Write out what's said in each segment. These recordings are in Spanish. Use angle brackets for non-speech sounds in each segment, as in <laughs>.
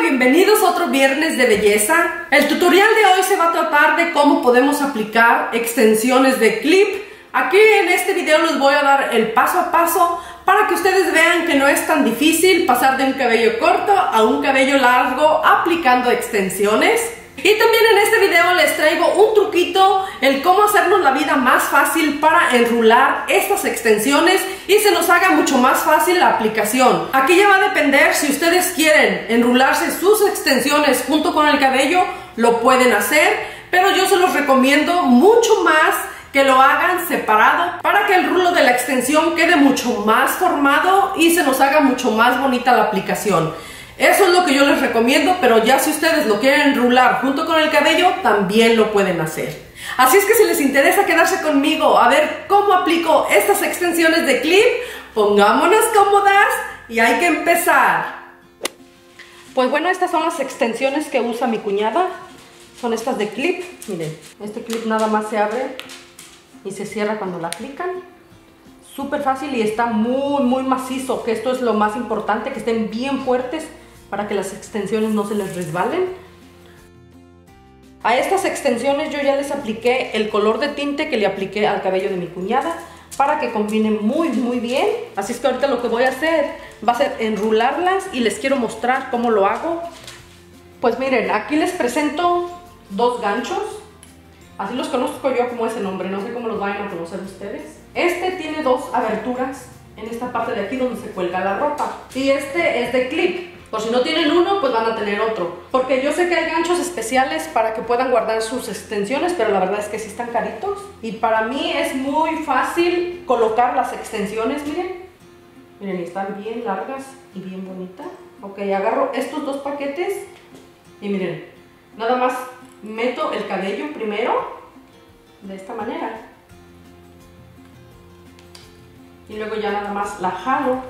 bienvenidos a otro viernes de belleza. El tutorial de hoy se va a tratar de cómo podemos aplicar extensiones de clip. Aquí en este video les voy a dar el paso a paso para que ustedes vean que no es tan difícil pasar de un cabello corto a un cabello largo aplicando extensiones. Y también en este video les traigo un truquito, el cómo hacernos la vida más fácil para enrular estas extensiones y se nos haga mucho más fácil la aplicación. Aquí ya va a depender si ustedes quieren enrularse sus extensiones junto con el cabello, lo pueden hacer, pero yo se los recomiendo mucho más que lo hagan separado para que el rulo de la extensión quede mucho más formado y se nos haga mucho más bonita la aplicación. Eso es lo que yo les recomiendo, pero ya si ustedes lo quieren enrular junto con el cabello, también lo pueden hacer. Así es que si les interesa quedarse conmigo a ver cómo aplico estas extensiones de clip, pongámonos cómodas y hay que empezar. Pues bueno, estas son las extensiones que usa mi cuñada. Son estas de clip. Miren, este clip nada más se abre y se cierra cuando la aplican. Súper fácil y está muy, muy macizo, que esto es lo más importante, que estén bien fuertes para que las extensiones no se les resbalen. A estas extensiones yo ya les apliqué el color de tinte que le apliqué al cabello de mi cuñada para que combine muy muy bien. Así es que ahorita lo que voy a hacer va a ser enrularlas y les quiero mostrar cómo lo hago. Pues miren, aquí les presento dos ganchos. Así los conozco yo como ese nombre, no sé cómo los vayan a conocer ustedes. Este tiene dos aberturas en esta parte de aquí donde se cuelga la ropa. Y este es de clip. Por si no tienen uno, pues van a tener otro. Porque yo sé que hay ganchos especiales para que puedan guardar sus extensiones, pero la verdad es que sí están caritos. Y para mí es muy fácil colocar las extensiones, miren. Miren, están bien largas y bien bonitas. Ok, agarro estos dos paquetes y miren, nada más meto el cabello primero, de esta manera. Y luego ya nada más la jalo.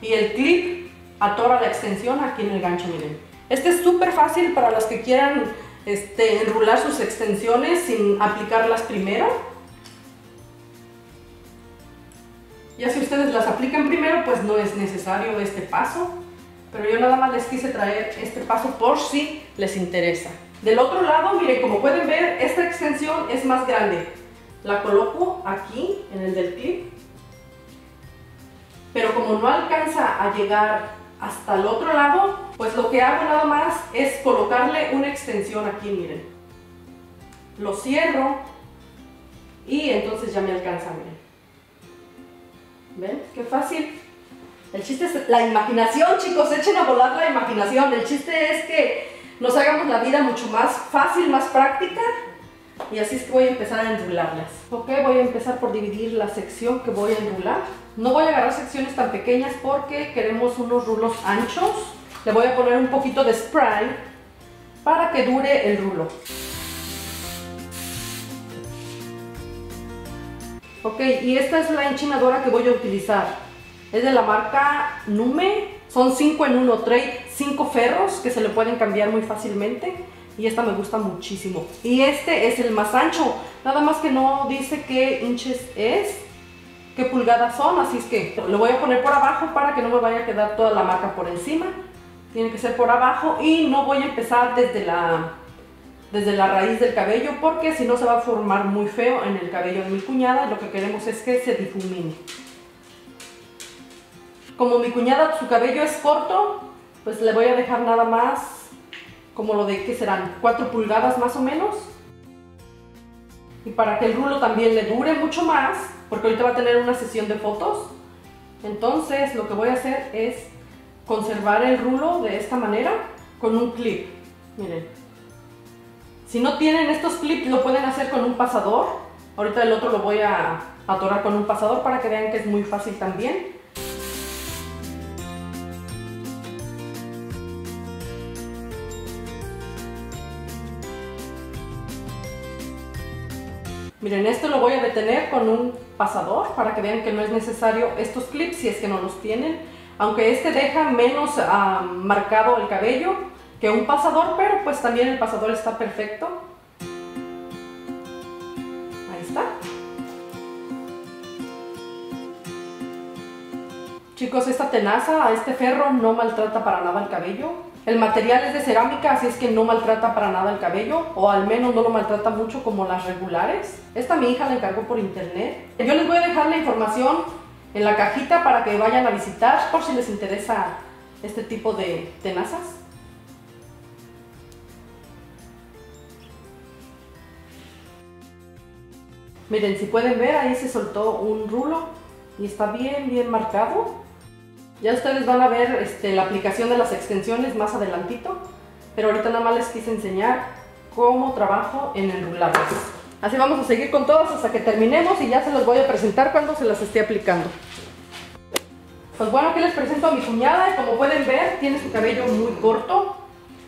Y el clip atora la extensión aquí en el gancho, miren. Este es súper fácil para los que quieran este, enrular sus extensiones sin aplicarlas primero. Ya si ustedes las aplican primero, pues no es necesario este paso. Pero yo nada más les quise traer este paso por si les interesa. Del otro lado, miren, como pueden ver, esta extensión es más grande. La coloco aquí, en el del clip. Pero como no alcanza a llegar hasta el otro lado, pues lo que hago nada más es colocarle una extensión aquí, miren. Lo cierro y entonces ya me alcanza, miren. ¿Ven? Qué fácil. El chiste es la imaginación, chicos, echen a volar la imaginación. El chiste es que nos hagamos la vida mucho más fácil, más práctica. Y así es que voy a empezar a enrularlas. Ok, voy a empezar por dividir la sección que voy a enrular. No voy a agarrar secciones tan pequeñas porque queremos unos rulos anchos. Le voy a poner un poquito de spray para que dure el rulo. Ok, y esta es la enchinadora que voy a utilizar. Es de la marca Nume. Son 5 en 1 trade, 5 ferros que se le pueden cambiar muy fácilmente. Y esta me gusta muchísimo. Y este es el más ancho. Nada más que no dice qué inches es qué pulgadas son, así es que lo voy a poner por abajo para que no me vaya a quedar toda la marca por encima. Tiene que ser por abajo y no voy a empezar desde la, desde la raíz del cabello porque si no se va a formar muy feo en el cabello de mi cuñada. Lo que queremos es que se difumine. Como mi cuñada, su cabello es corto, pues le voy a dejar nada más como lo de que serán 4 pulgadas más o menos. Y para que el rulo también le dure mucho más, porque ahorita va a tener una sesión de fotos. Entonces lo que voy a hacer es conservar el rulo de esta manera con un clip. Miren. Si no tienen estos clips lo pueden hacer con un pasador. Ahorita el otro lo voy a atorar con un pasador para que vean que es muy fácil también. Miren, esto lo voy a detener con un pasador para que vean que no es necesario estos clips si es que no los tienen. Aunque este deja menos ah, marcado el cabello que un pasador, pero pues también el pasador está perfecto. Ahí está. Chicos, esta tenaza, este ferro no maltrata para nada el cabello. El material es de cerámica, así es que no maltrata para nada el cabello, o al menos no lo maltrata mucho como las regulares. Esta mi hija la encargó por internet. Yo les voy a dejar la información en la cajita para que vayan a visitar por si les interesa este tipo de tenazas. Miren, si pueden ver, ahí se soltó un rulo y está bien, bien marcado. Ya ustedes van a ver este, la aplicación de las extensiones más adelantito, pero ahorita nada más les quise enseñar cómo trabajo en enrularlas. Así vamos a seguir con todas hasta que terminemos y ya se los voy a presentar cuando se las esté aplicando. Pues bueno, aquí les presento a mi cuñada, como pueden ver, tiene su cabello muy corto.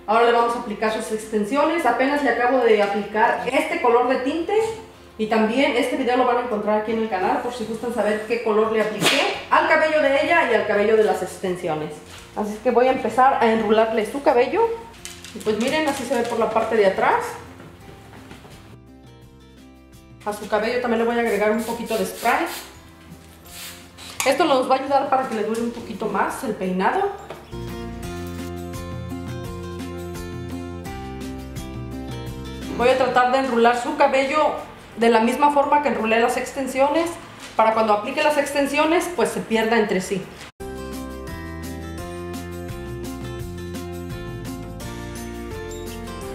Ahora le vamos a aplicar sus extensiones, apenas le acabo de aplicar este color de tinte y también este video lo van a encontrar aquí en el canal por si gustan saber qué color le apliqué al cabello de ella y al cabello de las extensiones. Así que voy a empezar a enrularle su cabello. Y pues miren, así se ve por la parte de atrás. A su cabello también le voy a agregar un poquito de spray. Esto nos va a ayudar para que le dure un poquito más el peinado. Voy a tratar de enrular su cabello de la misma forma que enrolé las extensiones, para cuando aplique las extensiones, pues se pierda entre sí.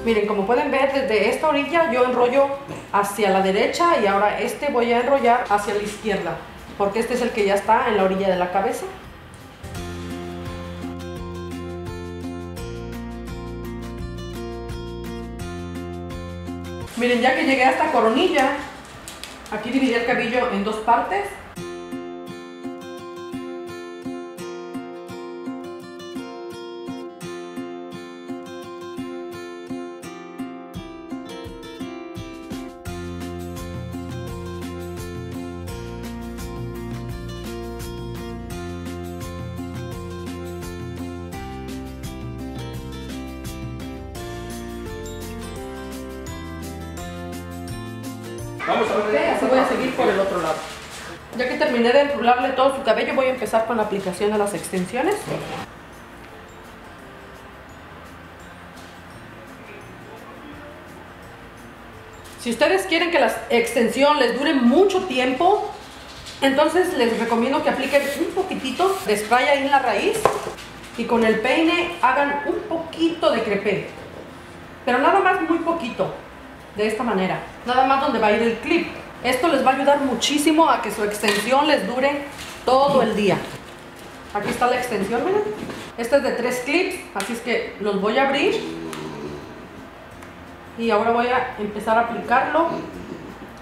Miren, como pueden ver, desde esta orilla yo enrollo hacia la derecha y ahora este voy a enrollar hacia la izquierda, porque este es el que ya está en la orilla de la cabeza. Miren, ya que llegué a esta coronilla, aquí dividí el cabello en dos partes Vamos a ver. así voy a seguir por el otro lado. Ya que terminé de enrularle todo su cabello, voy a empezar con la aplicación de las extensiones. Si ustedes quieren que la extensión les dure mucho tiempo, entonces les recomiendo que apliquen un poquitito de spray ahí en la raíz y con el peine hagan un poquito de crepé. Pero nada más muy poquito de esta manera, nada más donde va a ir el clip. Esto les va a ayudar muchísimo a que su extensión les dure todo el día. Aquí está la extensión, miren. Este es de tres clips, así es que los voy a abrir. Y ahora voy a empezar a aplicarlo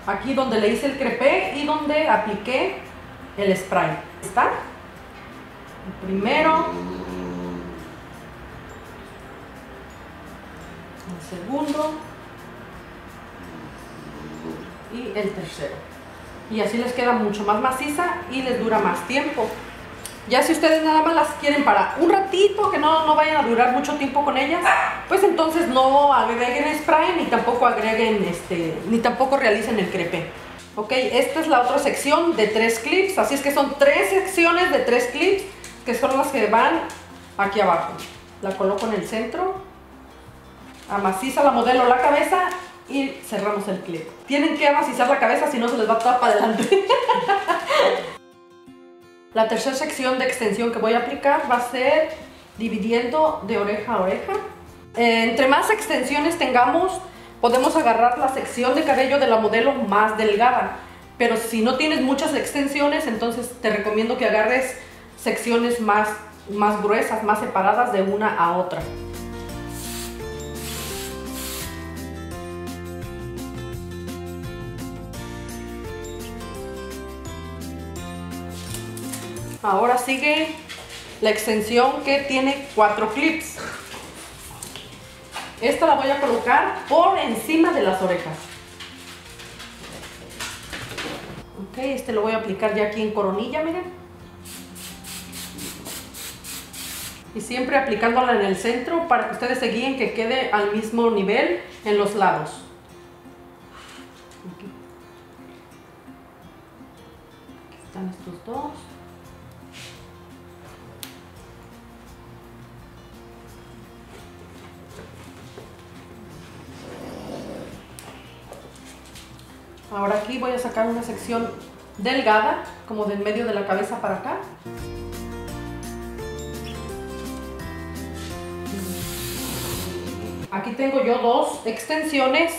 aquí donde le hice el crepé y donde apliqué el spray. ¿Está? El primero. El segundo y el tercero. Y así les queda mucho más maciza y les dura más tiempo. Ya si ustedes nada más las quieren para un ratito, que no, no vayan a durar mucho tiempo con ellas, pues entonces no agreguen spray ni tampoco agreguen este, ni tampoco realicen el crepe. Ok, esta es la otra sección de tres clips, así es que son tres secciones de tres clips que son las que van aquí abajo. La coloco en el centro, amaciza la modelo la cabeza y cerramos el clip. Tienen que amacizar la cabeza si no se les va toda para adelante. <laughs> la tercera sección de extensión que voy a aplicar va a ser dividiendo de oreja a oreja. Eh, entre más extensiones tengamos, podemos agarrar la sección de cabello de la modelo más delgada. Pero si no tienes muchas extensiones, entonces te recomiendo que agarres secciones más, más gruesas, más separadas de una a otra. Ahora sigue la extensión que tiene cuatro clips. Esta la voy a colocar por encima de las orejas. Ok, este lo voy a aplicar ya aquí en coronilla, miren. Y siempre aplicándola en el centro para que ustedes se guíen que quede al mismo nivel en los lados. Aquí están estos dos. Ahora aquí voy a sacar una sección delgada, como del medio de la cabeza para acá. Aquí tengo yo dos extensiones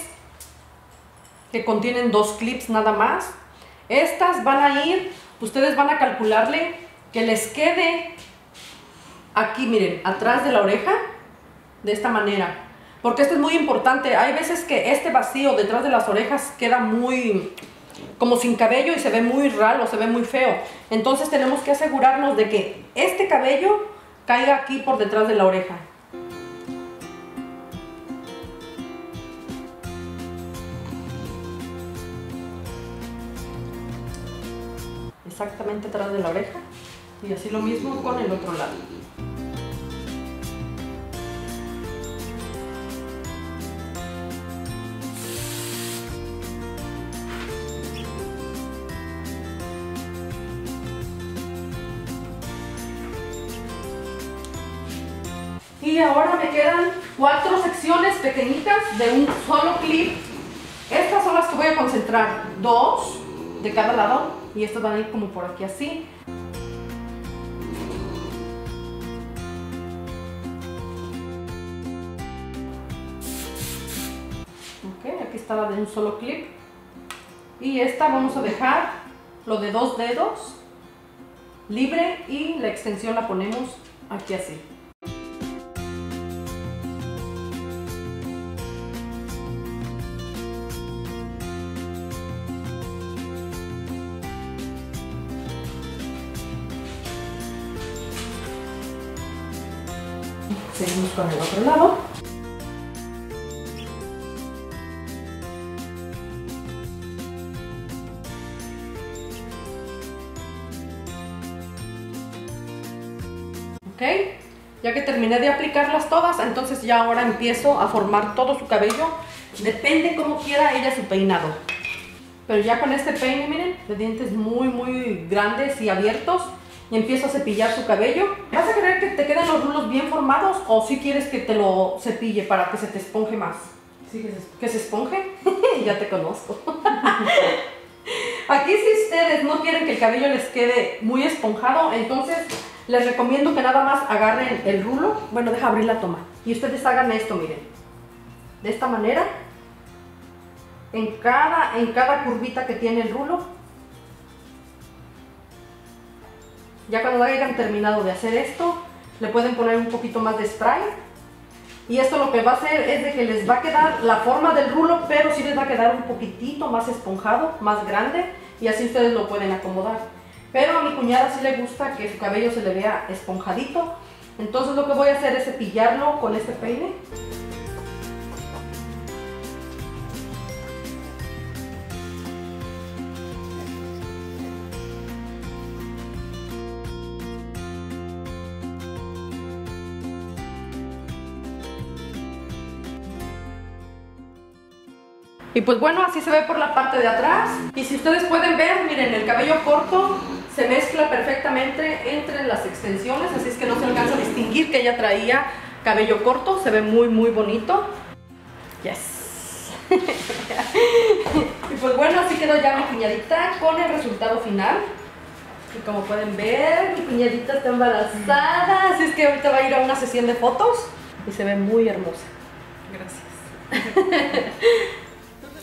que contienen dos clips nada más. Estas van a ir, ustedes van a calcularle que les quede aquí, miren, atrás de la oreja, de esta manera. Porque esto es muy importante. Hay veces que este vacío detrás de las orejas queda muy como sin cabello y se ve muy raro, se ve muy feo. Entonces tenemos que asegurarnos de que este cabello caiga aquí por detrás de la oreja. Exactamente atrás de la oreja. Y así lo mismo con el otro lado. Pequeñitas de un solo clip. Estas son las que voy a concentrar. Dos de cada lado y estas van a ir como por aquí así. Ok, aquí está la de un solo clip. Y esta vamos a dejar lo de dos dedos libre y la extensión la ponemos aquí así. Seguimos con el otro lado. Ok, ya que terminé de aplicarlas todas, entonces ya ahora empiezo a formar todo su cabello. Depende cómo quiera ella su peinado. Pero ya con este peine, miren, de dientes muy, muy grandes y abiertos, y empiezo a cepillar su cabello. ¿Vas a querer que te queden los rulos bien formados o si quieres que te lo cepille para que se te esponje más? ¿Sí que se, que se esponje? <laughs> ya te conozco. <laughs> Aquí si ustedes no quieren que el cabello les quede muy esponjado, entonces les recomiendo que nada más agarren el rulo. Bueno, deja abrir la toma. Y ustedes hagan esto, miren. De esta manera. En cada, en cada curvita que tiene el rulo, Ya cuando hayan terminado de hacer esto, le pueden poner un poquito más de spray. Y esto lo que va a hacer es de que les va a quedar la forma del rulo, pero sí les va a quedar un poquitito más esponjado, más grande. Y así ustedes lo pueden acomodar. Pero a mi cuñada sí le gusta que su cabello se le vea esponjadito. Entonces lo que voy a hacer es cepillarlo con este peine. Y pues bueno, así se ve por la parte de atrás. Y si ustedes pueden ver, miren, el cabello corto se mezcla perfectamente entre las extensiones, así es que no se alcanza a distinguir que ella traía cabello corto, se ve muy muy bonito. Yes. <laughs> y pues bueno, así quedó ya mi piñadita con el resultado final. Y como pueden ver, mi piñadita está embarazada, así es que ahorita va a ir a una sesión de fotos y se ve muy hermosa. Gracias. <laughs>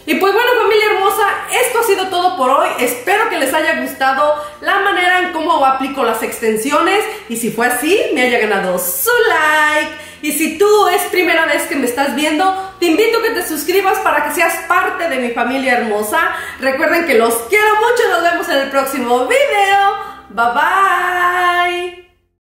Y pues bueno familia hermosa, esto ha sido todo por hoy. Espero que les haya gustado la manera en cómo aplico las extensiones. Y si fue así, me haya ganado su like. Y si tú es primera vez que me estás viendo, te invito a que te suscribas para que seas parte de mi familia hermosa. Recuerden que los quiero mucho, nos vemos en el próximo video. Bye bye.